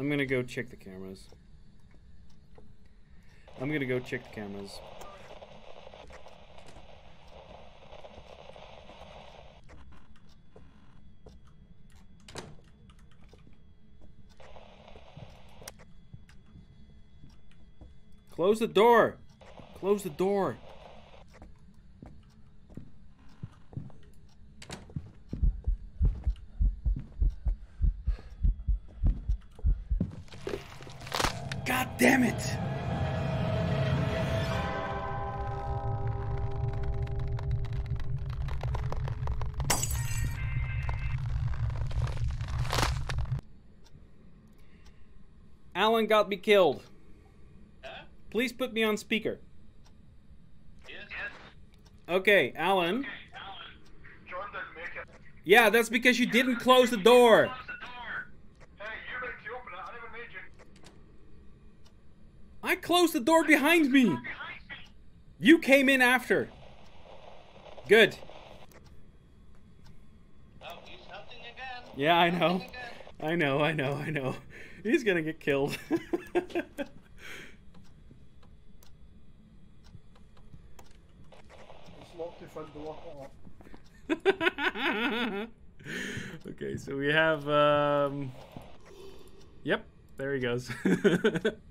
I'm gonna go check the cameras. I'm gonna go check the cameras. Close the door! Close the door! God damn it! Alan got me killed. Huh? Please put me on speaker. Yes. Okay, Alan. John didn't make it. Yeah, that's because you didn't close the door. Close the door. Hey, you meant to open it. I never made you. I closed the door behind me. You came in after. Good. Yeah, I know. I know, I know, I know. He's gonna get killed. Okay, so we have um Yep, there he goes.